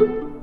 you